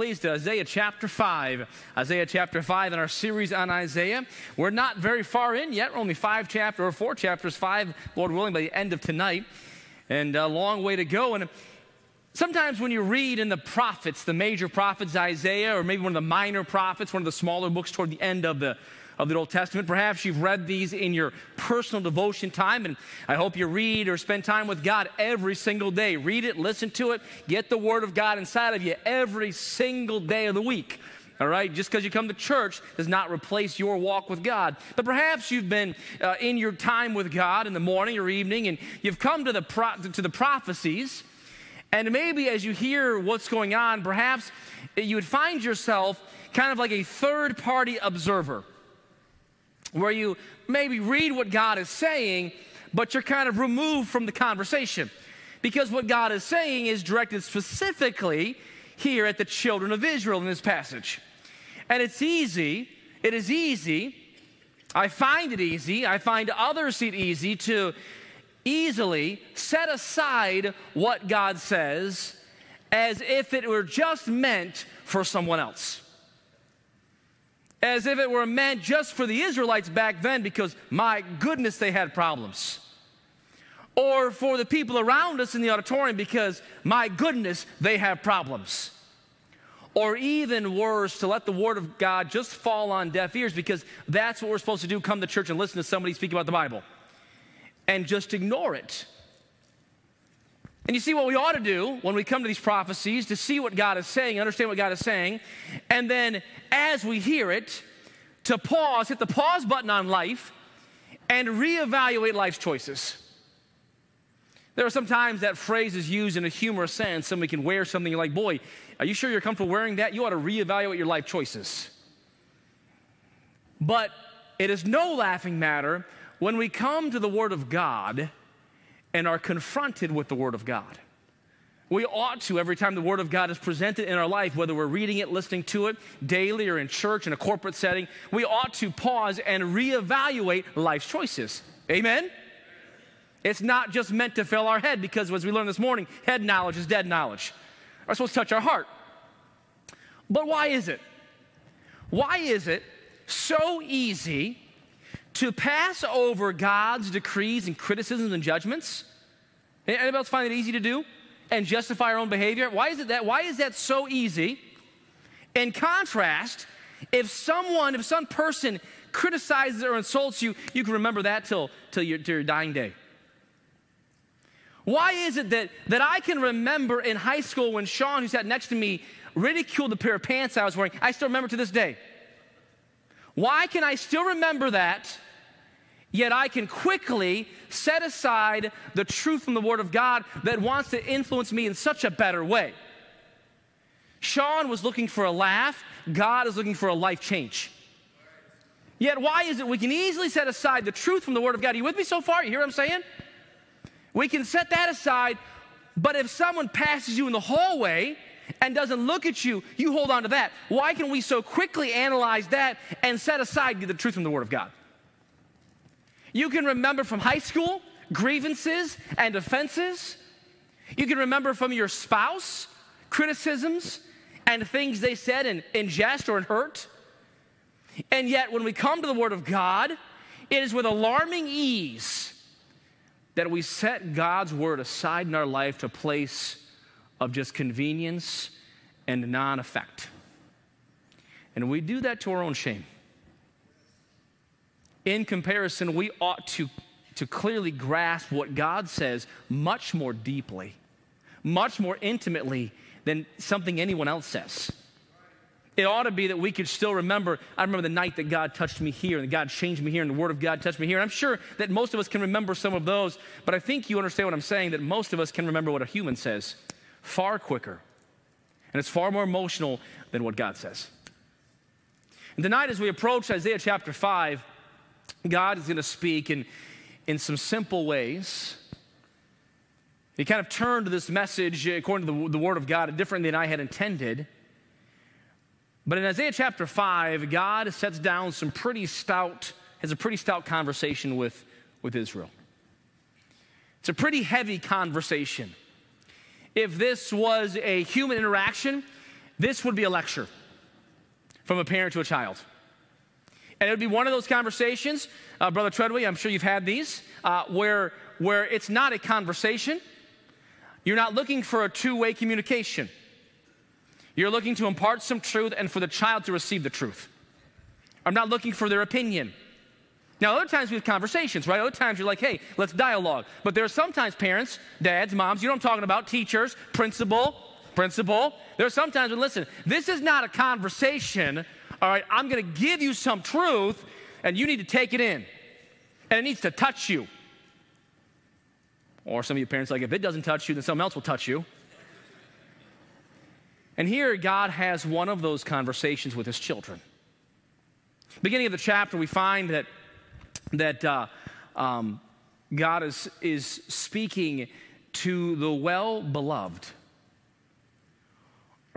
please, to Isaiah chapter 5. Isaiah chapter 5 in our series on Isaiah. We're not very far in yet, We're only five chapters or four chapters, five, Lord willing, by the end of tonight. And a long way to go. And sometimes when you read in the prophets, the major prophets, Isaiah, or maybe one of the minor prophets, one of the smaller books toward the end of the of the Old Testament. Perhaps you've read these in your personal devotion time, and I hope you read or spend time with God every single day. Read it, listen to it, get the Word of God inside of you every single day of the week. All right, just because you come to church does not replace your walk with God. But perhaps you've been uh, in your time with God in the morning or evening, and you've come to the pro- to the prophecies, and maybe as you hear what's going on, perhaps you would find yourself kind of like a third party observer where you maybe read what God is saying, but you're kind of removed from the conversation. Because what God is saying is directed specifically here at the children of Israel in this passage. And it's easy, it is easy, I find it easy, I find others it easy to easily set aside what God says as if it were just meant for someone else as if it were meant just for the Israelites back then because, my goodness, they had problems. Or for the people around us in the auditorium because, my goodness, they have problems. Or even worse, to let the Word of God just fall on deaf ears because that's what we're supposed to do come to church and listen to somebody speak about the Bible and just ignore it. And you see what we ought to do when we come to these prophecies to see what God is saying, understand what God is saying, and then as we hear it, to pause, hit the pause button on life, and reevaluate life's choices. There are sometimes that phrase is used in a humorous sense. Somebody can wear something like, boy, are you sure you're comfortable wearing that? You ought to reevaluate your life choices. But it is no laughing matter when we come to the Word of God and are confronted with the Word of God. We ought to, every time the Word of God is presented in our life, whether we're reading it, listening to it daily or in church, in a corporate setting, we ought to pause and reevaluate life's choices. Amen? It's not just meant to fill our head because, as we learned this morning, head knowledge is dead knowledge. We're supposed to touch our heart. But why is it? Why is it so easy to pass over God's decrees and criticisms and judgments? Anybody else find it easy to do? And justify our own behavior? Why is it that? Why is that so easy? In contrast, if someone, if some person criticizes or insults you, you can remember that till, till, your, till your dying day. Why is it that, that I can remember in high school when Sean, who sat next to me, ridiculed the pair of pants I was wearing? I still remember to this day. Why can I still remember that? Yet I can quickly set aside the truth from the Word of God that wants to influence me in such a better way. Sean was looking for a laugh, God is looking for a life change. Yet, why is it we can easily set aside the truth from the Word of God? Are you with me so far? You hear what I'm saying? We can set that aside, but if someone passes you in the hallway and doesn't look at you, you hold on to that. Why can we so quickly analyze that and set aside the truth from the Word of God? You can remember from high school grievances and offenses. You can remember from your spouse criticisms and things they said in, in jest or in hurt. And yet, when we come to the Word of God, it is with alarming ease that we set God's Word aside in our life to a place of just convenience and non effect. And we do that to our own shame. In comparison, we ought to, to clearly grasp what God says much more deeply, much more intimately than something anyone else says. It ought to be that we could still remember. I remember the night that God touched me here, and God changed me here, and the Word of God touched me here. And I'm sure that most of us can remember some of those, but I think you understand what I'm saying that most of us can remember what a human says far quicker. And it's far more emotional than what God says. And tonight, as we approach Isaiah chapter 5, God is going to speak in, in some simple ways. He kind of turned this message, uh, according to the, the Word of God, different than I had intended. But in Isaiah chapter 5, God sets down some pretty stout, has a pretty stout conversation with, with Israel. It's a pretty heavy conversation. If this was a human interaction, this would be a lecture from a parent to a child. And it would be one of those conversations, uh, Brother Treadway, I'm sure you've had these, uh, where, where it's not a conversation. You're not looking for a two way communication. You're looking to impart some truth and for the child to receive the truth. I'm not looking for their opinion. Now, other times we have conversations, right? Other times you're like, hey, let's dialogue. But there are sometimes parents, dads, moms, you know what I'm talking about, teachers, principal, principal. There are sometimes when, listen, this is not a conversation, all right? I'm gonna give you some truth and you need to take it in. And it needs to touch you. Or some of you parents like, if it doesn't touch you, then someone else will touch you. And here, God has one of those conversations with his children. Beginning of the chapter, we find that, that uh, um, God is, is speaking to the well beloved.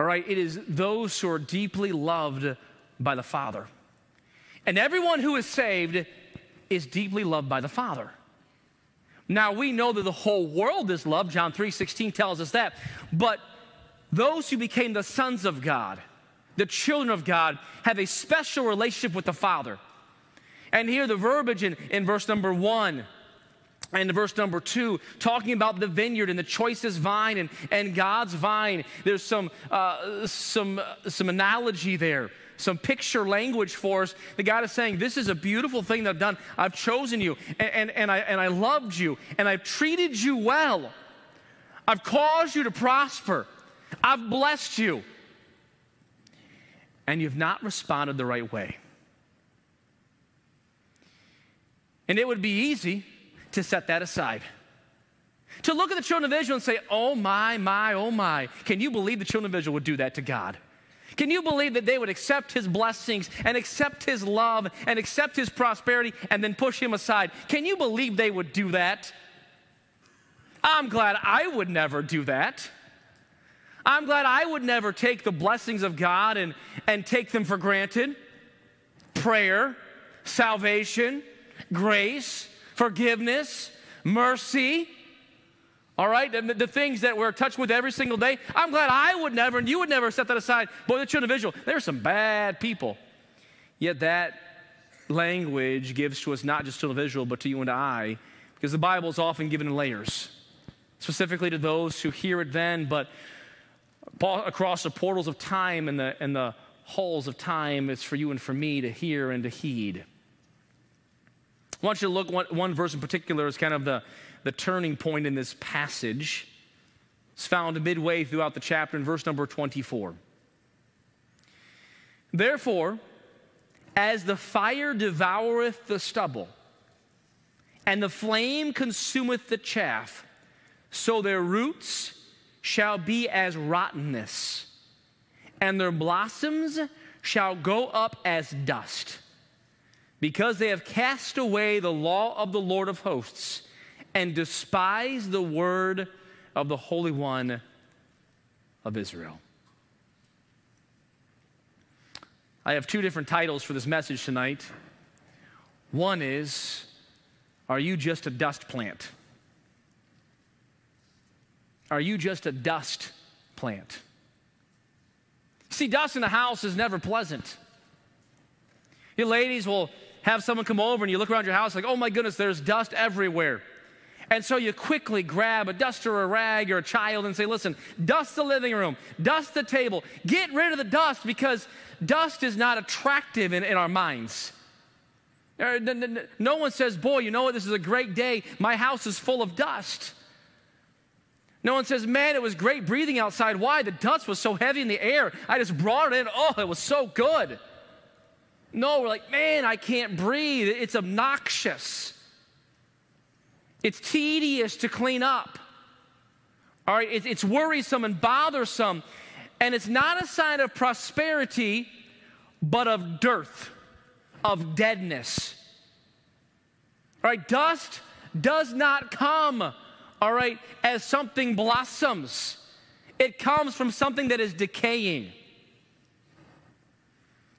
All right, it is those who are deeply loved by the Father. And everyone who is saved is deeply loved by the Father. Now we know that the whole world is loved. John 3:16 tells us that. But those who became the sons of God, the children of God, have a special relationship with the Father. And here the verbiage in, in verse number one and verse number two, talking about the vineyard and the choicest vine and, and God's vine. There's some, uh, some, some analogy there, some picture language for us. The God is saying, This is a beautiful thing that I've done. I've chosen you, and, and, and, I, and I loved you, and I've treated you well. I've caused you to prosper. I've blessed you. And you've not responded the right way. And it would be easy to set that aside. To look at the children of Israel and say, oh my, my, oh my. Can you believe the children of Israel would do that to God? Can you believe that they would accept his blessings and accept his love and accept his prosperity and then push him aside? Can you believe they would do that? I'm glad I would never do that. I'm glad I would never take the blessings of God and, and take them for granted. Prayer, salvation, grace, forgiveness, mercy. All right, the, the, things that we're touched with every single day. I'm glad I would never, and you would never set that aside. Boy, the children of Israel, they're some bad people. Yet that language gives to us not just children of Israel, but to you and I, because the Bible is often given in layers, specifically to those who hear it then, but across the portals of time and the, and the halls of time, it's for you and for me to hear and to heed. I want you to look one, one verse in particular as kind of the, the turning point in this passage. is found midway throughout the chapter in verse number 24. Therefore, as the fire devoureth the stubble, and the flame consumeth the chaff, so their roots shall be as rottenness, and their blossoms shall go up as dust, because they have cast away the law of the Lord of hosts and despise the word of the Holy One of Israel. I have two different titles for this message tonight. One is, Are you just a dust plant? Are you just a dust plant? See, dust in the house is never pleasant. You ladies will have someone come over and you look around your house like, oh my goodness, there's dust everywhere. And so you quickly grab a duster or a rag or a child and say, listen, dust the living room, dust the table, get rid of the dust because dust is not attractive in, in our minds. Uh, no one says, boy, you know what, this is a great day. My house is full of dust. No one says, man, it was great breathing outside. Why? The dust was so heavy in the air. I just brought it in. Oh, it was so good. No, we're like, man, I can't breathe. It's obnoxious. It's tedious to clean up. All right, it's worrisome and bothersome. And it's not a sign of prosperity, but of dearth, of deadness. All right, dust does not come all right, as something blossoms. It comes from something that is decaying.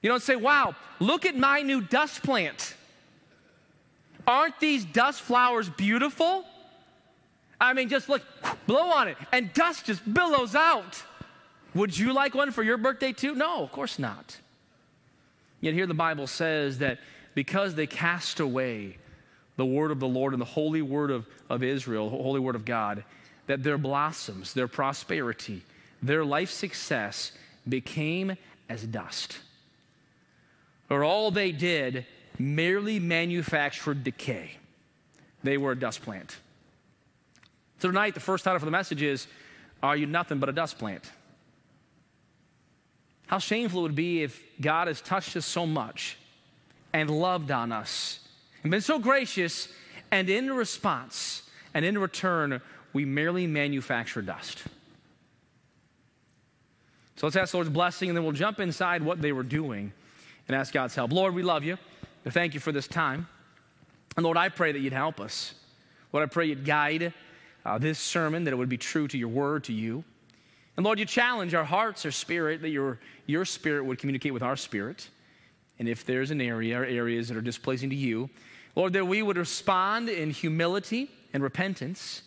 You don't say, wow, look at my new dust plant. Aren't these dust flowers beautiful? I mean, just look, blow on it, and dust just billows out. Would you like one for your birthday too? No, of course not. Yet here the Bible says that because they cast away the word of the Lord and the holy word of, of Israel, the holy word of God, that their blossoms, their prosperity, their life success became as dust. Or all they did merely manufactured decay. They were a dust plant. So tonight, the first title for the message is Are You Nothing But a Dust Plant? How shameful it would be if God has touched us so much and loved on us and been so gracious, and in response and in return, we merely manufacture dust. So let's ask the Lord's blessing, and then we'll jump inside what they were doing and ask God's help. Lord, we love you. Thank you for this time. And Lord, I pray that you'd help us. Lord, I pray you'd guide uh, this sermon, that it would be true to your word, to you. And Lord, you challenge our hearts, our spirit, that your, your spirit would communicate with our spirit. And if there's an area or areas that are displeasing to you, Lord, that we would respond in humility and repentance.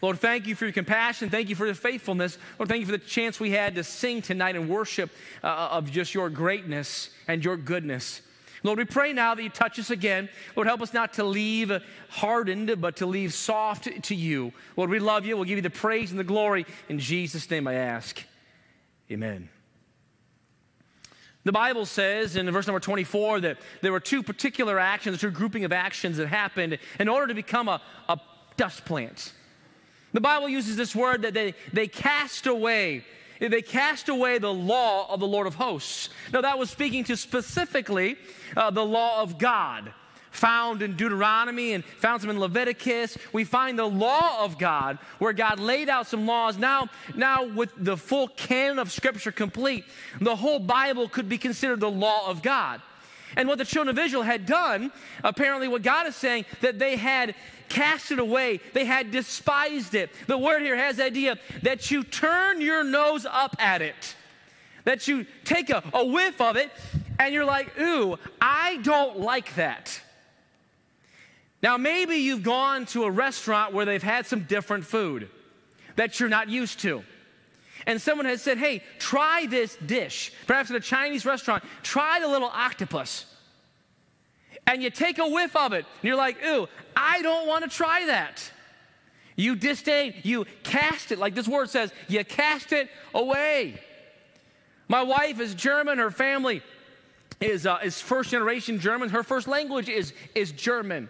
Lord, thank you for your compassion. Thank you for your faithfulness. Lord, thank you for the chance we had to sing tonight and worship uh, of just your greatness and your goodness. Lord, we pray now that you touch us again. Lord, help us not to leave hardened, but to leave soft to you. Lord, we love you. We'll give you the praise and the glory. In Jesus' name I ask. Amen. The Bible says in verse number 24 that there were two particular actions, two grouping of actions that happened in order to become a, a dust plant. The Bible uses this word that they, they cast away they cast away the law of the Lord of hosts. Now, that was speaking to specifically uh, the law of God found in Deuteronomy and found some in Leviticus. We find the law of God where God laid out some laws. Now, now with the full canon of Scripture complete, the whole Bible could be considered the law of God. And what the children of Israel had done, apparently, what God is saying, that they had cast it away, they had despised it. The word here has the idea that you turn your nose up at it, that you take a, a whiff of it, and you're like, ooh, I don't like that. Now, maybe you've gone to a restaurant where they've had some different food that you're not used to. And someone has said, hey, try this dish. Perhaps at a Chinese restaurant, try the little octopus. And you take a whiff of it, and you're like, ooh, I don't want to try that. You disdain, you cast it, like this word says, you cast it away. My wife is German, her family is, uh, is first generation German. Her first language is, is German.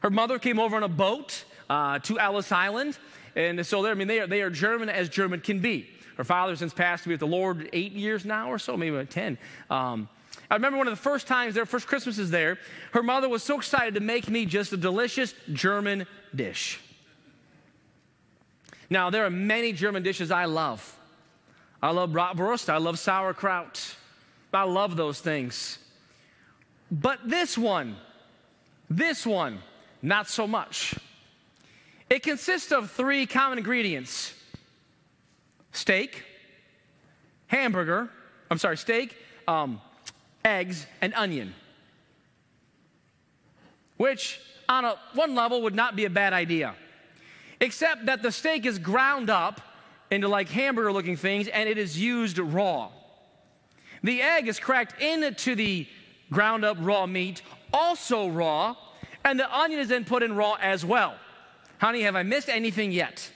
Her mother came over on a boat uh, to Ellis Island. And so, I mean, they are, they are German as German can be. Her father since passed to be with the Lord eight years now or so, maybe 10. Um, I remember one of the first times, their first Christmases there, her mother was so excited to make me just a delicious German dish. Now, there are many German dishes I love. I love bratwurst, I love sauerkraut. I love those things. But this one, this one, not so much. It consists of three common ingredients steak, hamburger, I'm sorry, steak, um, eggs, and onion. Which, on a, one level, would not be a bad idea. Except that the steak is ground up into like hamburger looking things and it is used raw. The egg is cracked into the ground up raw meat, also raw, and the onion is then put in raw as well. Honey, have I missed anything yet?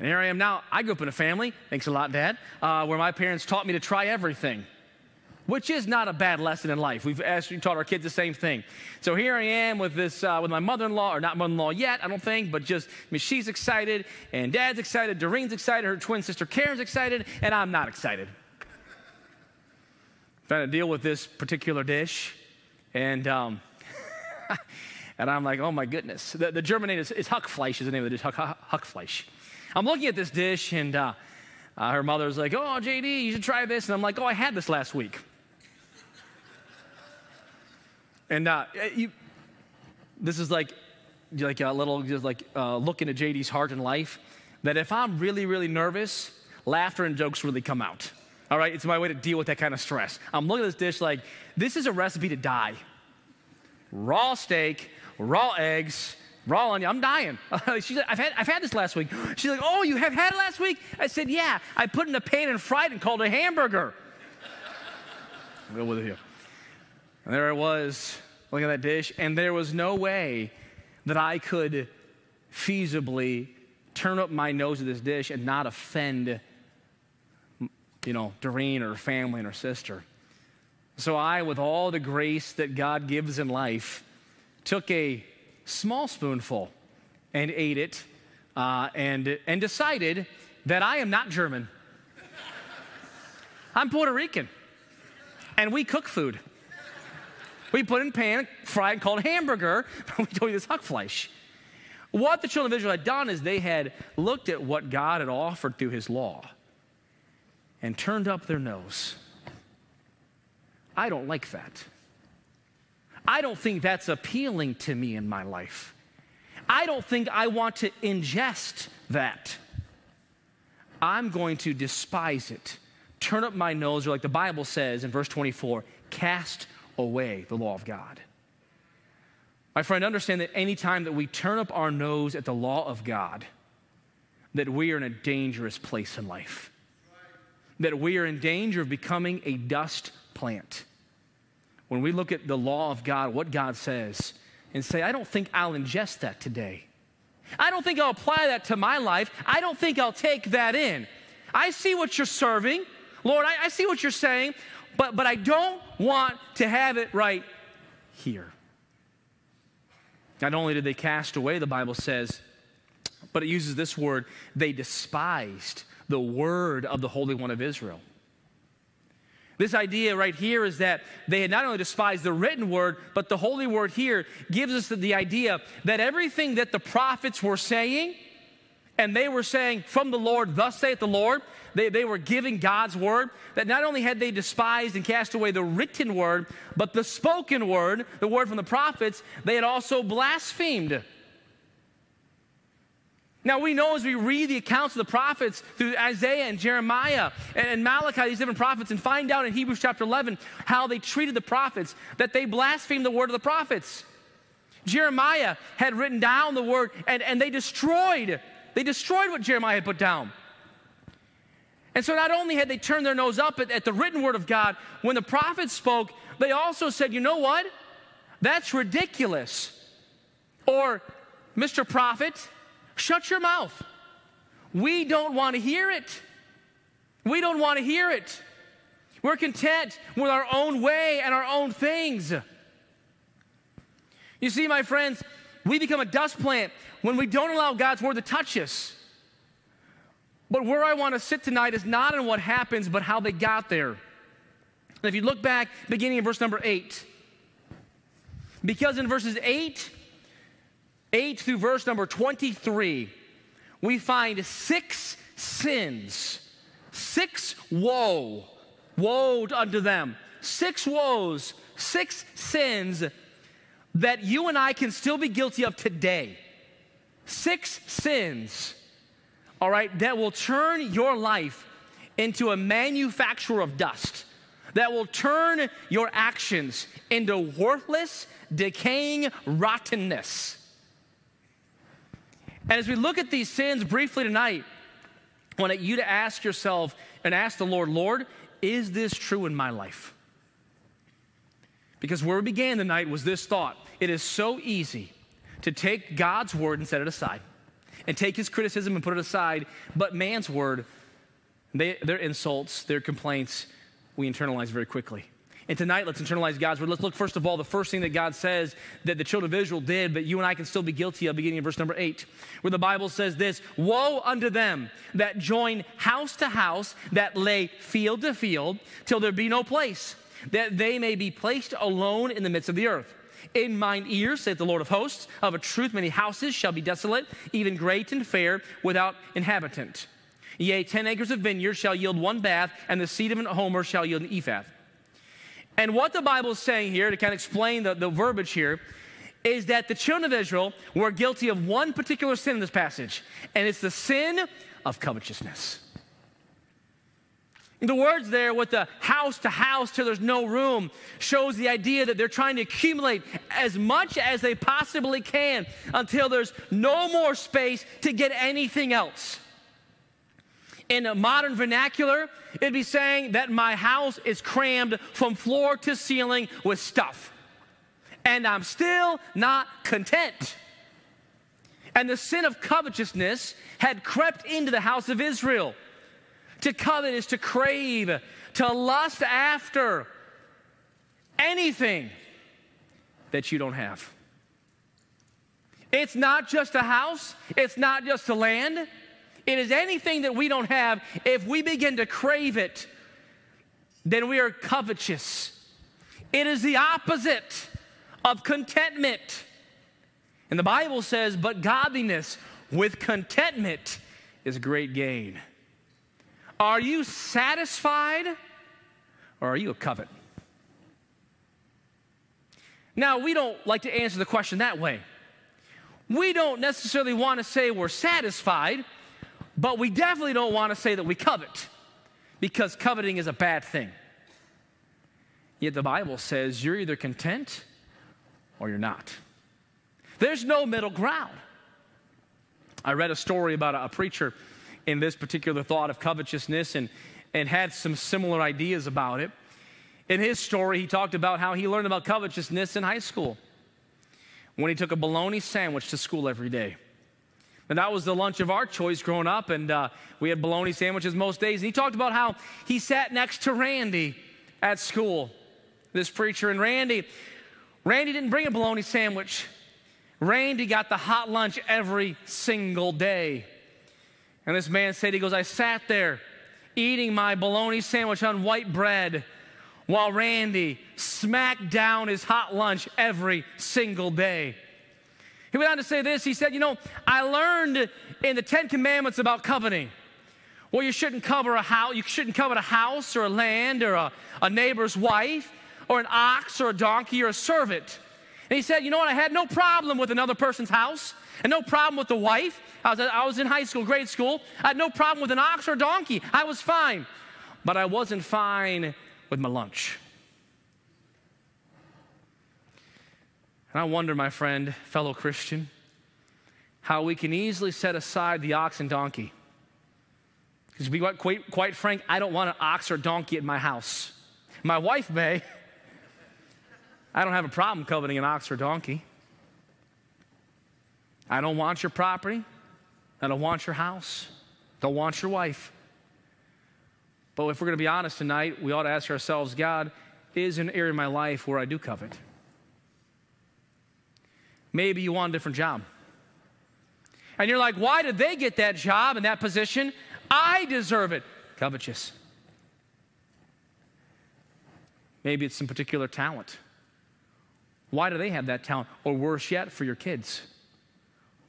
And here I am now. I grew up in a family, thanks a lot, Dad, uh, where my parents taught me to try everything, which is not a bad lesson in life. We've actually taught our kids the same thing. So here I am with this, uh, with my mother-in-law, or not mother-in-law yet, I don't think, but just, I mean, she's excited, and Dad's excited, Doreen's excited, her twin sister Karen's excited, and I'm not excited. Trying to deal with this particular dish. And, um, and I'm like, oh my goodness. The, the German name is, is Hackfleisch, is the name of the dish, Huck, Hackfleisch. I'm looking at this dish, and uh, uh, her mother's like, oh, JD, you should try this. And I'm like, oh, I had this last week. and uh, you, this is like, like a little, just like uh, look into JD's heart and life. That if I'm really, really nervous, laughter and jokes really come out. All right, it's my way to deal with that kind of stress. I'm looking at this dish like, this is a recipe to die. Raw steak, raw eggs, Raw on you. I'm dying. She's like, I've had, I've had this last week. She's like, Oh, you have had it last week? I said, Yeah. I put it in a pan and fried and called it a hamburger. Go with you. And there I was, looking at that dish, and there was no way that I could feasibly turn up my nose at this dish and not offend, you know, Doreen or her family and her sister. So I, with all the grace that God gives in life, took a small spoonful and ate it uh, and, and decided that I am not German. I'm Puerto Rican. And we cook food. We put in pan, fry and called hamburger, we told you this hackfleisch. What the children of Israel had done is they had looked at what God had offered through his law and turned up their nose. I don't like that. I don't think that's appealing to me in my life. I don't think I want to ingest that. I'm going to despise it, turn up my nose, or like the Bible says in verse 24, cast away the law of God. My friend, understand that any time that we turn up our nose at the law of God, that we are in a dangerous place in life. That we are in danger of becoming a dust plant. When we look at the law of God, what God says, and say, I don't think I'll ingest that today. I don't think I'll apply that to my life. I don't think I'll take that in. I see what you're serving. Lord, I, I see what you're saying, but, but I don't want to have it right here. Not only did they cast away, the Bible says, but it uses this word, they despised the word of the Holy One of Israel. This idea right here is that they had not only despised the written word, but the holy word here gives us the idea that everything that the prophets were saying, and they were saying from the Lord, thus saith the Lord, they, they were giving God's word, that not only had they despised and cast away the written word, but the spoken word, the word from the prophets, they had also blasphemed. Now, we know as we read the accounts of the prophets through Isaiah and Jeremiah and Malachi, these different prophets, and find out in Hebrews chapter 11 how they treated the prophets, that they blasphemed the word of the prophets. Jeremiah had written down the word and, and they destroyed, they destroyed what Jeremiah had put down. And so not only had they turned their nose up at, at the written word of God, when the prophets spoke, they also said, you know what? That's ridiculous. Or, Mr. Prophet, shut your mouth. We don't want to hear it. We don't want to hear it. We're content with our own way and our own things. You see, my friends, we become a dust plant when we don't allow God's word to touch us. But where I want to sit tonight is not in what happens, but how they got there. And if you look back, beginning in verse number 8, because in verses 8, 8 through verse number 23, we find six sins, six woe, woe unto them, six woes, six sins that you and I can still be guilty of today. Six sins all right, that will turn your life into a manufacturer of dust, that will turn your actions into worthless, decaying rottenness. And as we look at these sins briefly tonight, I want you to ask yourself and ask the Lord, Lord, is this true in my life? Because where we began the night was this thought it is so easy to take God's word and set it aside and take his criticism and put it aside. But man's word, they, their insults, their complaints, we internalize very quickly. And tonight, let's internalize God's word. Let's look first of all, the first thing that God says that the children of Israel did, but you and I can still be guilty of, beginning in verse number eight, where the Bible says this Woe unto them that join house to house, that lay field to field, till there be no place, that they may be placed alone in the midst of the earth. In mine ears, saith the Lord of hosts, of a truth many houses shall be desolate, even great and fair, without inhabitant. Yea, ten acres of vineyard shall yield one bath, and the seed of an homer shall yield an ephah. And what the Bible is saying here, to kind of explain the, the verbiage here, is that the children of Israel were guilty of one particular sin in this passage, and it's the sin of covetousness. The words there with the house to house till there's no room shows the idea that they're trying to accumulate as much as they possibly can until there's no more space to get anything else. In a modern vernacular, it'd be saying that my house is crammed from floor to ceiling with stuff. And I'm still not content. And the sin of covetousness had crept into the house of Israel. To covet is to crave, to lust after anything that you don't have. It's not just a house, it's not just a land. It is anything that we don't have. If we begin to crave it, then we are covetous. It is the opposite of contentment. And the Bible says, but godliness with contentment is great gain. Are you satisfied or are you a covet? Now, we don't like to answer the question that way. We don't necessarily want to say we're satisfied, but we definitely don't want to say that we covet because coveting is a bad thing. Yet the Bible says you're either content or you're not. There's no middle ground. I read a story about a, preacher in this particular thought of covetousness and, and had some similar ideas about it. In his story, he talked about how he learned about covetousness in high school when he took a bologna sandwich to school every day. And that was the lunch of our choice growing up, and uh, we had bologna sandwiches most days. And he talked about how he sat next to Randy at school, this preacher. And Randy, Randy didn't bring a bologna sandwich. Randy got the hot lunch every single day. And this man said, he goes, I sat there eating my bologna sandwich on white bread while Randy smacked down his hot lunch every single day. He went on to say this. He said, You know, I learned in the Ten Commandments about coveting. Well, you shouldn't cover a house, you shouldn't covet a house or a land or a, a neighbor's wife or an ox or a donkey or a servant. And he said, You know what? I had no problem with another person's house and no problem with the wife. I was, I was in high school, grade school. I had no problem with an ox or a donkey. I was fine. But I wasn't fine with my lunch. And I wonder, my friend, fellow Christian, how we can easily set aside the ox and donkey. Because to be quite, quite frank, I don't want an ox or donkey at my house. My wife may. I don't have a problem coveting an ox or donkey. I don't want your property. I don't want your house. Don't want your wife. But if we're going to be honest tonight, we ought to ask ourselves God, is an area in my life where I do covet? Maybe you want a different job. And you're like, why did they get that job and that position? I deserve it. Covetous. Maybe it's some particular talent. Why do they have that talent? Or worse yet, for your kids.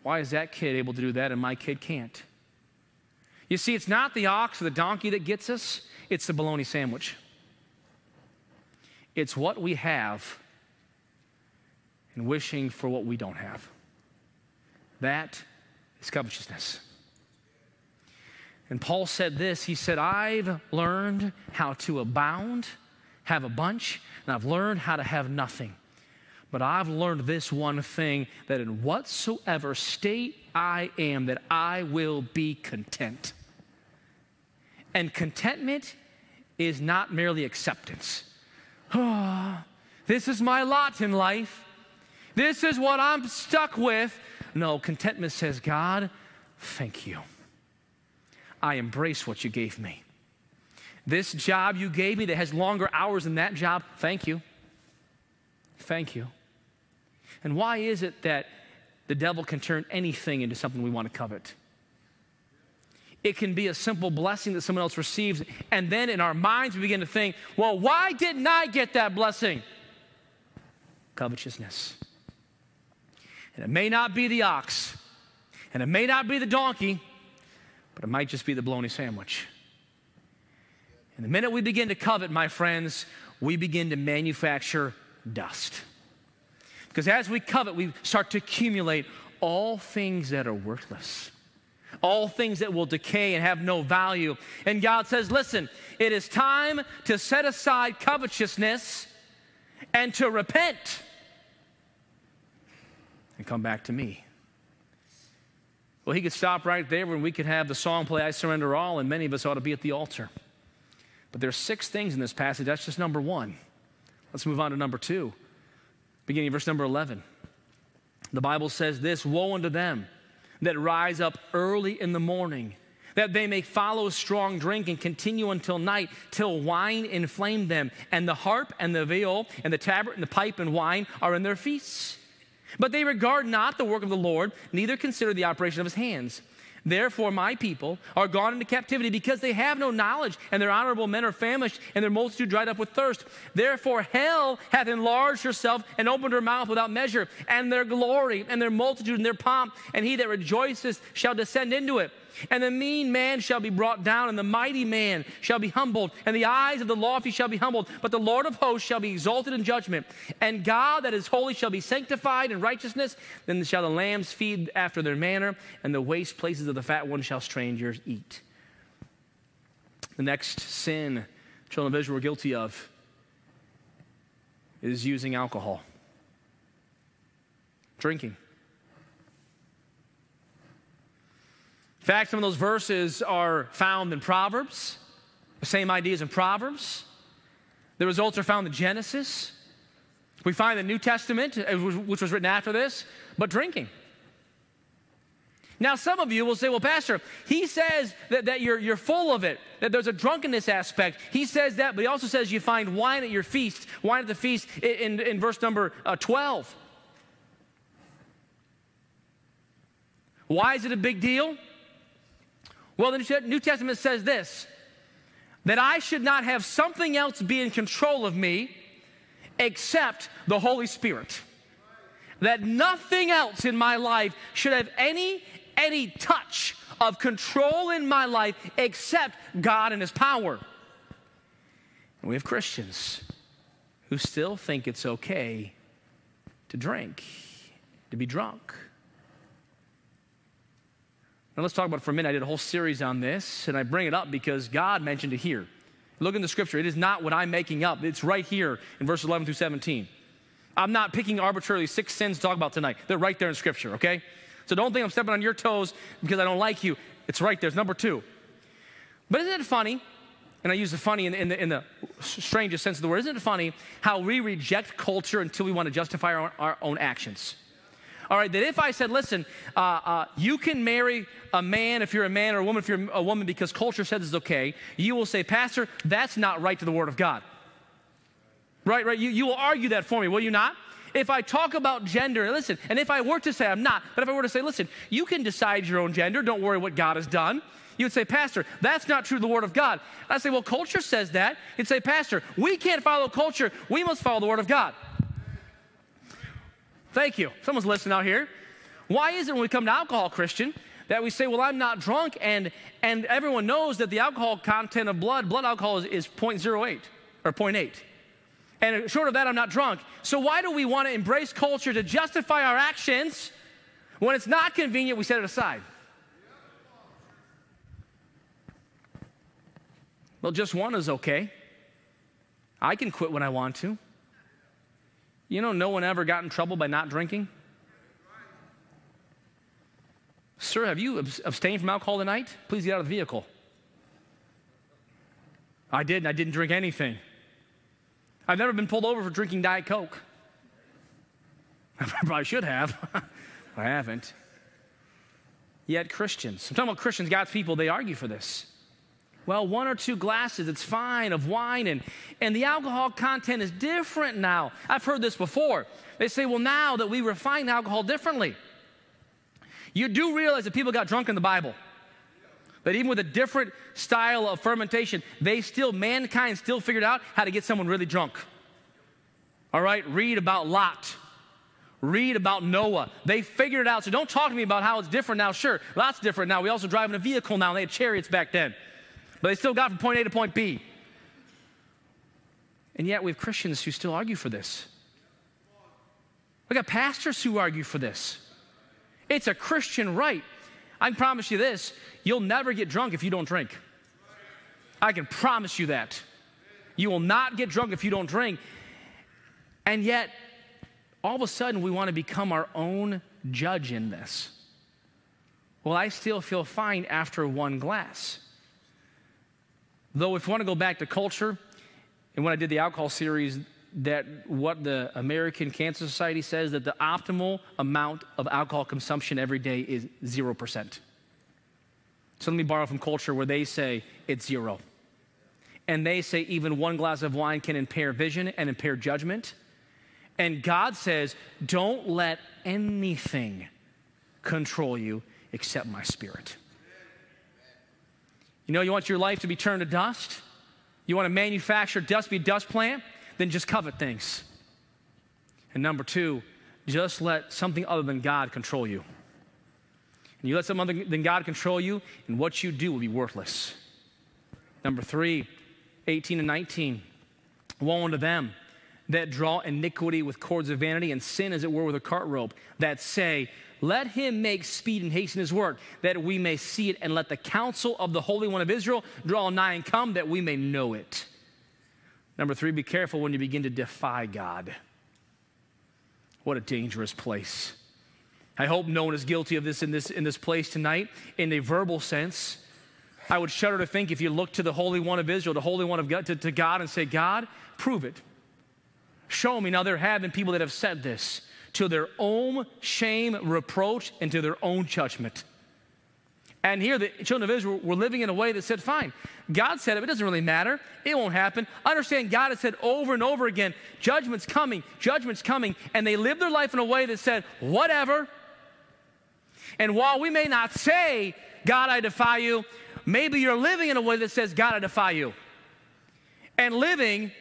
Why is that kid able to do that and my kid can't? You see, it's not the ox or the donkey that gets us, it's the bologna sandwich. It's what we have and wishing for what we don't have. That is covetousness. And Paul said this He said, I've learned how to abound, have a bunch, and I've learned how to have nothing. But I've learned this one thing that in whatsoever state I am, that I will be content. And contentment is not merely acceptance. Oh, this is my lot in life. This is what I'm stuck with. No, contentment says, God, thank you. I embrace what you gave me. This job you gave me that has longer hours than that job, thank you. Thank you. And why is it that the devil can turn anything into something we want to covet? It can be a simple blessing that someone else receives, and then in our minds we begin to think, well, why didn't I get that blessing? Covetousness. And it may not be the ox, and it may not be the donkey, but it might just be the bologna sandwich. And the minute we begin to covet, my friends, we begin to manufacture dust. Because as we covet, we start to accumulate all things that are worthless, all things that will decay and have no value. And God says, Listen, it is time to set aside covetousness and to repent and come back to me. Well, he could stop right there when we could have the song play, I surrender all, and many of us ought to be at the altar. But there's six things in this passage. That's just number one. Let's move on to number two, beginning of verse number 11. The Bible says this Woe unto them that rise up early in the morning, that they may follow strong drink and continue until night, till wine inflame them, and the harp and the viol and the tabret and the pipe and wine are in their feasts. But they regard not the work of the Lord, neither consider the operation of his hands. Therefore, my people are gone into captivity because they have no knowledge, and their honorable men are famished, and their multitude dried up with thirst. Therefore, hell hath enlarged herself and opened her mouth without measure, and their glory, and their multitude, and their pomp, and he that rejoiceth shall descend into it. And the mean man shall be brought down, and the mighty man shall be humbled, and the eyes of the lofty shall be humbled. But the Lord of hosts shall be exalted in judgment, and God that is holy shall be sanctified in righteousness. Then shall the lambs feed after their manner, and the waste places of the fat one shall strangers eat. The next sin children of Israel were guilty of is using alcohol, drinking. In fact, some of those verses are found in Proverbs, the same ideas in Proverbs. The results are found in Genesis. We find the New Testament, uh, which was written after this, but drinking. Now, some of you will say, well, Pastor, he says that, that you're, you're full of it, that there's a drunkenness aspect. He says that, but he also says you find wine at your feast, wine at the feast in, in, in verse number uh, 12. Why is it a big deal? Well, the New Testament says this that I should not have something else be in control of me except the Holy Spirit. That nothing else in my life should have any any touch of control in my life except God and his power. And we have Christians who still think it's okay to drink, to be drunk. Now let's talk about it for a minute. I did a whole series on this, and I bring it up because God mentioned it here. Look in the scripture. It is not what I'm making up. It's right here in verses 11 through 17. I'm not picking arbitrarily six sins to talk about tonight. They're right there in scripture, okay? So don't think I'm stepping on your toes because I don't like you. It's right there. It's number two. But isn't it funny? And I use the funny in, in, the, in the strangest sense of the word. Isn't it funny how we reject culture until we want to justify our, our own actions? All right, that if I said, listen, uh, uh, you can marry a man if you're a man or a woman if you're a woman because culture says it's okay, you will say, Pastor, that's not right to the Word of God. Right, right? You, you will argue that for me, will you not? If I talk about gender, listen, and if I were to say I'm not, but if I were to say, listen, you can decide your own gender, don't worry what God has done. You would say, Pastor, that's not true to the Word of God. I say, well, culture says that. You'd say, Pastor, we can't follow culture, we must follow the Word of God. Thank you. Someone's listening out here. Why is it when we come to alcohol, Christian, that we say, well, I'm not drunk, and, and everyone knows that the alcohol content of blood, blood alcohol is, is 0.08 or 0.8. And short of that, I'm not drunk. So why do we want to embrace culture to justify our actions when it's not convenient, we set it aside? Well, just one is okay. I can quit when I want to. You know, no one ever got in trouble by not drinking? Sir, have you abstained from alcohol tonight? Please get out of the vehicle. I did, and I didn't drink anything. I've never been pulled over for drinking Diet Coke. I probably should have. I haven't. Yet Christians, I'm talking about Christians, God's people, they argue for this. Well, one or two glasses, it's fine, of wine, and, and the alcohol content is different now. I've heard this before. They say, well, now that we refine alcohol differently, you do realize that people got drunk in the Bible. But even with a different style of fermentation, they still, mankind still figured out how to get someone really drunk. All right, read about Lot. Read about Noah. They figured it out. So don't talk to me about how it's different now. Sure, lots different now. We also drive in a vehicle now. They had chariots back then but they still got from point A to point B. And yet we have Christians who still argue for this. We got pastors who argue for this. It's a Christian right. I can promise you this you'll never get drunk if you don't drink. I can promise you that. You will not get drunk if you don't drink. And yet, all of a sudden, we want to become our own judge in this. Well, I still feel fine after one glass. Though, if you want to go back to culture, and when I did the alcohol series, that what the American Cancer Society says that the optimal amount of alcohol consumption every day is 0%. So let me borrow from culture where they say it's zero. And they say even one glass of wine can impair vision and impair judgment. And God says, don't let anything control you except my spirit. You know, you want your life to be turned to dust? You want to manufacture dust, be a dust plant? Then just covet things. And number two, just let something other than God control you. And you let something other than God control you, and what you do will be worthless. Number three, 18 and 19. Woe unto them that draw iniquity with cords of vanity and sin, as it were, with a cart rope, that say, Let him make speed and hasten his work, that we may see it, and let the counsel of the Holy One of Israel draw nigh and come, that we may know it. Number three, be careful when you begin to defy God. What a dangerous place. I hope no one is guilty of this in this, in this place tonight in a verbal sense. I would shudder to think if you look to the Holy One of Israel, the Holy One of God, to, to God and say, God, prove it. Show me. Now, there have been people that have said this to their own shame, reproach, and to their own judgment. And here, the children of Israel were living in a way that said, fine, God said it, it doesn't really matter. It won't happen. Understand, God has said over and over again, judgment's coming, judgment's coming. And they lived their life in a way that said, whatever. And while we may not say, God, I defy you, maybe you're living in a way that says, God, I defy you. And living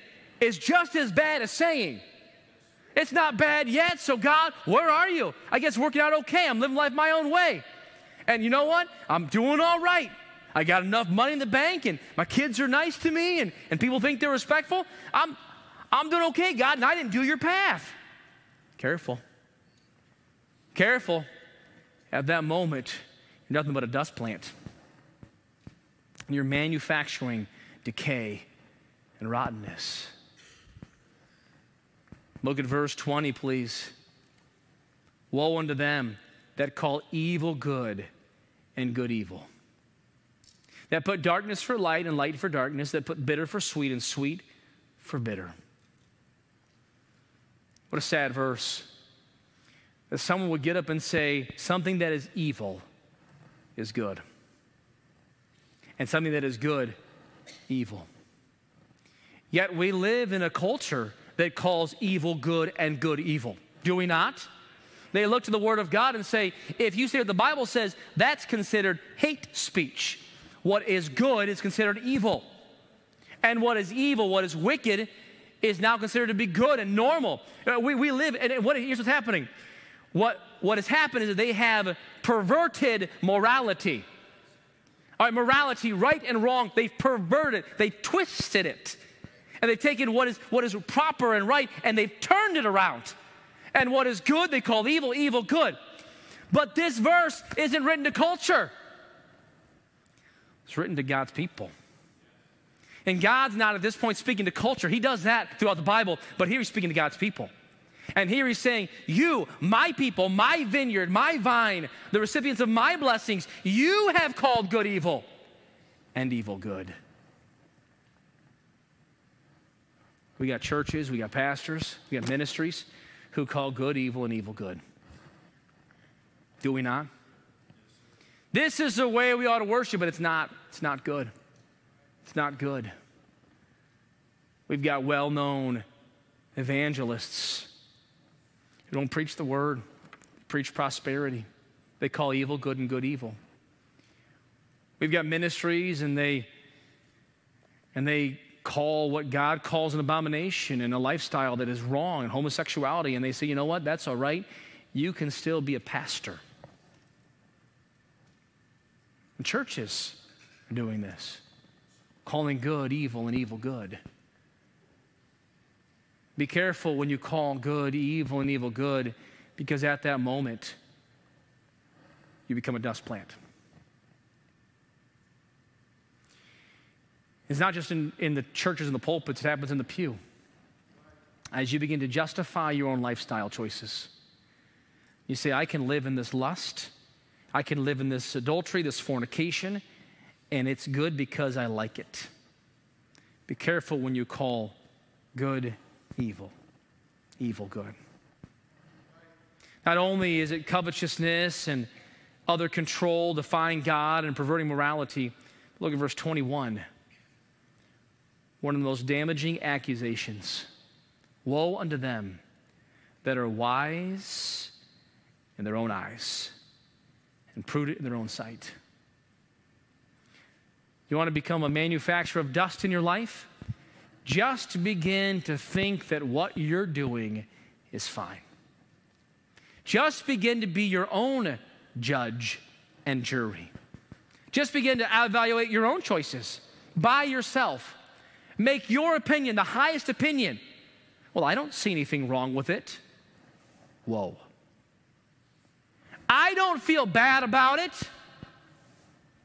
is just as bad as saying. It's not bad yet, so God, where are you? I guess working out okay. I'm living life my own way. And you know what? I'm doing all right. I got enough money in the bank, and my kids are nice to me, and, and people think they're respectful. I'm, I'm doing okay, God, and I didn't do your path. Careful. Careful. At that moment, you're nothing but a dust plant. You're manufacturing decay and rottenness. Look at verse 20, please. Woe unto them that call evil good and good evil. That put darkness for light and light for darkness, that put bitter for sweet and sweet for bitter. What a sad verse. That someone would get up and say, something that is evil is good, and something that is good, evil. Yet we live in a culture that calls evil good and good evil. Do we not? They look to the Word of God and say, if you say what the Bible says, that's considered hate speech. What is good is considered evil. And what is evil, what is wicked, is now considered to be good and normal. Uh, we, we live, and what, here's what's happening. What, what has happened is that they have perverted morality. All right, morality, right and wrong, they've perverted, they've twisted it and they've taken what is, what is proper and right and they've turned it around. And what is good, they call evil, evil good. But this verse isn't written to culture, it's written to God's people. And God's not at this point speaking to culture. He does that throughout the Bible, but here he's speaking to God's people. And here he's saying, You, my people, my vineyard, my vine, the recipients of my blessings, you have called good evil and evil good. We got churches, we got pastors, we got ministries who call good evil and evil good. Do we not? This is the way we ought to worship, but it's not. It's not good. It's not good. We've got well known evangelists who don't preach the word, preach prosperity. They call evil good and good evil. We've got ministries and they and they call what God calls an abomination and a lifestyle that is wrong and homosexuality, and they say, you know what, that's all right. You can still be a pastor. And churches are doing this, calling good evil and evil good. Be careful when you call good evil and evil good, because at that moment, you become a dust plant. It's not just in, in the churches and the pulpits, it happens in the pew. As you begin to justify your own lifestyle choices, you say, I can live in this lust, I can live in this adultery, this fornication, and it's good because I like it. Be careful when you call good evil, evil good. Not only is it covetousness and other control, defying God and perverting morality, look at verse 21 one of the most damaging accusations. Woe unto them that are wise in their own eyes and prudent in their own sight. You want to become a manufacturer of dust in your life? Just begin to think that what you're doing is fine. Just begin to be your own judge and jury. Just begin to evaluate your own choices by yourself. Make your opinion the highest opinion. Well, I don't see anything wrong with it. Whoa. I don't feel bad about it.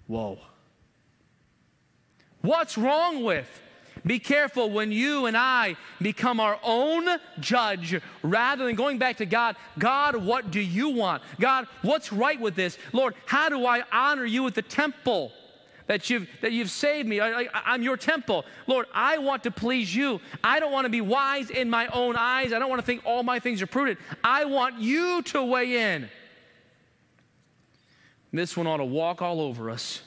Whoa. What's wrong with? Be careful when you and I become our own judge rather than going back to God. God, what do you want? God, what's right with this? Lord, how do I honor you at the temple? That you've, that you've saved me. I, am your temple. Lord, I want to please you. I don't want to be wise in my own eyes. I don't want to think all my things are prudent. I want you to weigh in. This one ought to walk all over us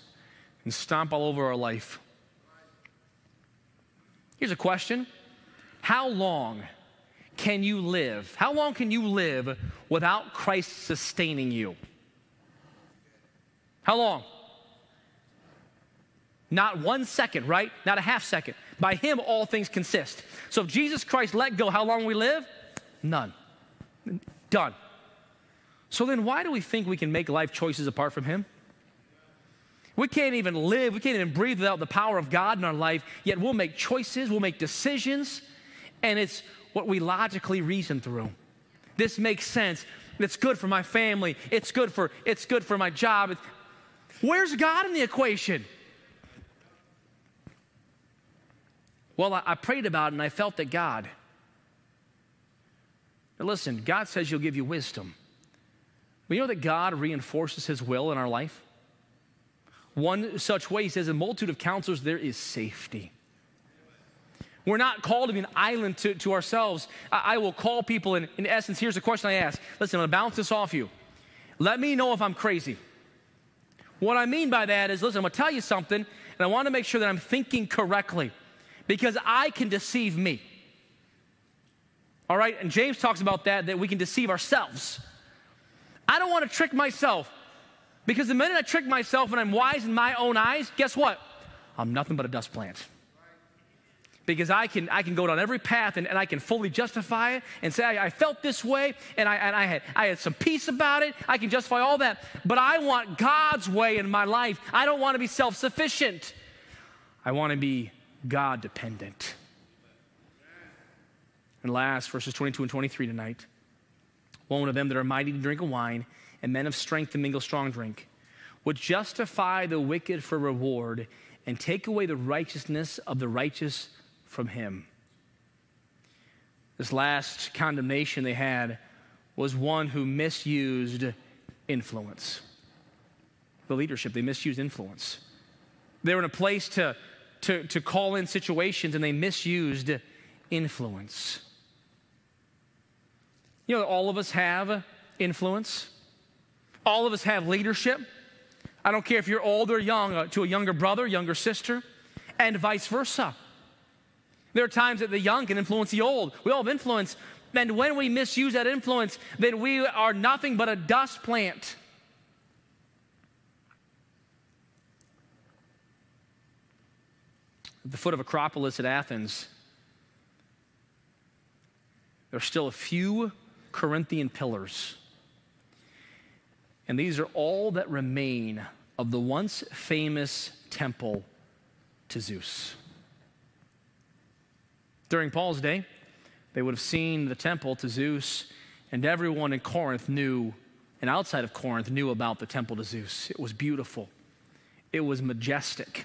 and stomp all over our life. Here's a question How long can you live? How long can you live without Christ sustaining you? How long? Not one second, right? Not a half second. By Him, all things consist. So if Jesus Christ let go, how long we live? None. Done. So then, why do we think we can make life choices apart from Him? We can't even live, we can't even breathe without the power of God in our life, yet we'll make choices, we'll make decisions, and it's what we logically reason through. This makes sense. It's good for my family. It's good for it's good for my job. Where's God in the equation? Well, I, I prayed about it and I felt that God. Now listen, God says He'll give you wisdom. You know that God reinforces His will in our life? One such way, He says, in a multitude of counselors, there is safety. We're not called to be an island to, to ourselves. I, I will call people, and in essence, here's the question I ask. Listen, I'm gonna bounce this off you. Let me know if I'm crazy. What I mean by that is, listen, I'm gonna tell you something, and I wanna make sure that I'm thinking correctly because I can deceive me. All right, and James talks about that, that we can deceive ourselves. I don't want to trick myself because the minute I trick myself and I'm wise in my own eyes, guess what? I'm nothing but a dust plant. Because I can, I can go down every path and, and I can fully justify it and say, I, I felt this way and, I, and I, had, I had some peace about it. I can justify all that. But I want God's way in my life. I don't want to be self sufficient. I want to be God dependent. And last, verses 22 and 23 tonight. One of them that are mighty to drink of wine, and men of strength to mingle strong drink, would justify the wicked for reward and take away the righteousness of the righteous from him. This last condemnation they had was one who misused influence. The leadership, they misused influence. They were in a place to to, to call in situations and they misused influence. You know, all of us have influence, all of us have leadership. I don't care if you're old or young, uh, to a younger brother, younger sister, and vice versa. There are times that the young can influence the old. We all have influence. And when we misuse that influence, then we are nothing but a dust plant. At the foot of Acropolis at Athens, there are still a few Corinthian pillars. And these are all that remain of the once famous temple to Zeus. During Paul's day, they would have seen the temple to Zeus, and everyone in Corinth knew, and outside of Corinth, knew about the temple to Zeus. It was beautiful, it was majestic.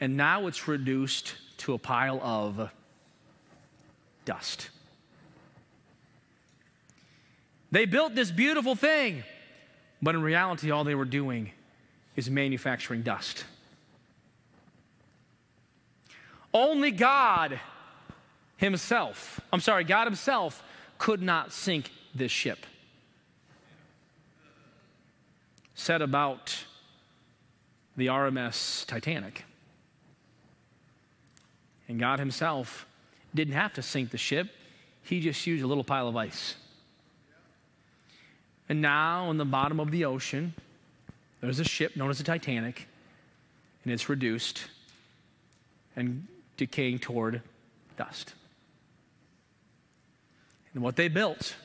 And now it's reduced to a pile of dust. They built this beautiful thing, but in reality, all they were doing is manufacturing dust. Only God Himself, I'm sorry, God Himself could not sink this ship. Said about the RMS Titanic. And God Himself didn't have to sink the ship, He just used a little pile of ice. And now, in the bottom of the ocean, there's a ship known as the Titanic, and it's reduced and decaying toward dust. And what they built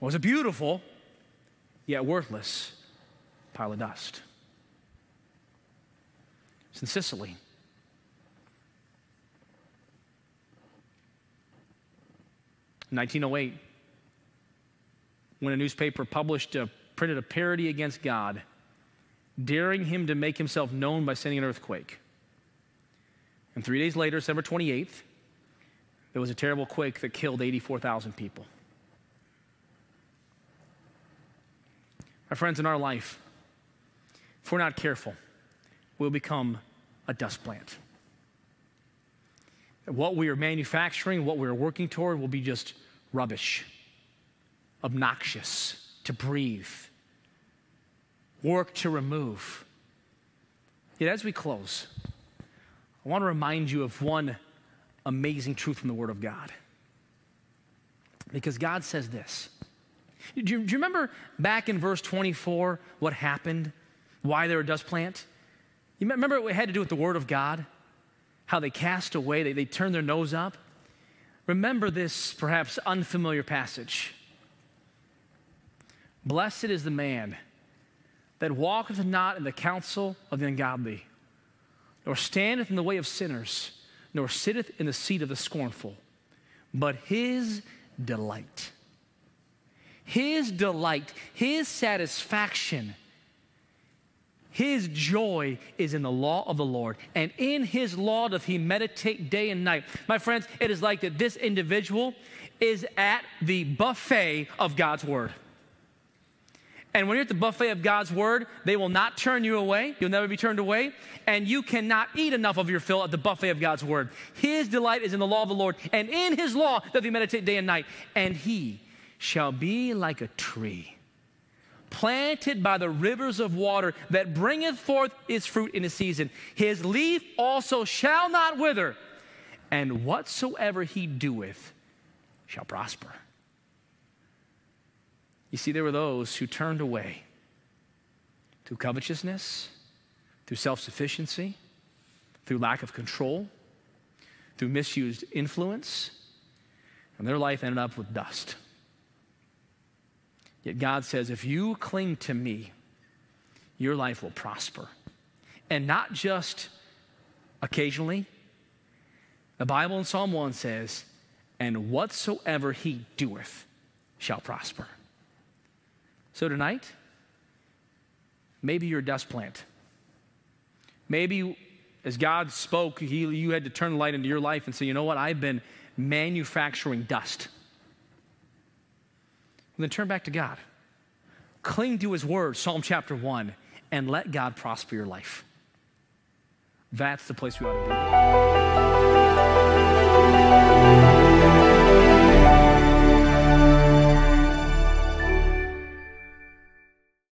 was a beautiful, yet worthless pile of dust. It's in Sicily. 1908, when a newspaper published a, printed a parody against God, daring him to make himself known by sending an earthquake. And three days later, December 28th, there was a terrible quake that killed 84,000 people. My friends, in our life, if we're not careful, we'll become a dust plant. What we are manufacturing, what we're working toward, will be just rubbish obnoxious to breathe, work to remove. Yet, as we close, I want to remind you of one amazing truth from the Word of God. Because God says this. Do you, do you remember back in verse 24 what happened? Why they were dust plant? You remember it had to do with the Word of God? How they cast away, they, they turned their nose up? Remember this perhaps unfamiliar passage. Blessed is the man that walketh not in the counsel of the ungodly, nor standeth in the way of sinners, nor sitteth in the seat of the scornful, but his delight, his delight, his satisfaction, his joy is in the law of the Lord, and in his law doth he meditate day and night. My friends, it is like that this individual is at the buffet of God's word. And when you're at the buffet of God's word, they will not turn you away. You'll never be turned away. And you cannot eat enough of your fill at the buffet of God's word. His delight is in the law of the Lord, and in his law doth he meditate day and night. And he shall be like a tree planted by the rivers of water that bringeth forth its fruit in the season. His leaf also shall not wither, and whatsoever he doeth shall prosper. You see, there were those who turned away through covetousness, through self sufficiency, through lack of control, through misused influence, and their life ended up with dust. Yet God says, if you cling to me, your life will prosper. And not just occasionally. The Bible in Psalm 1 says, and whatsoever he doeth shall prosper. So tonight, maybe you're a dust plant. Maybe as God spoke, he, you had to turn the light into your life and say, you know what, I've been manufacturing dust. Then turn back to God. Cling to his word, Psalm chapter 1, and let God prosper your life. That's the place we ought to be.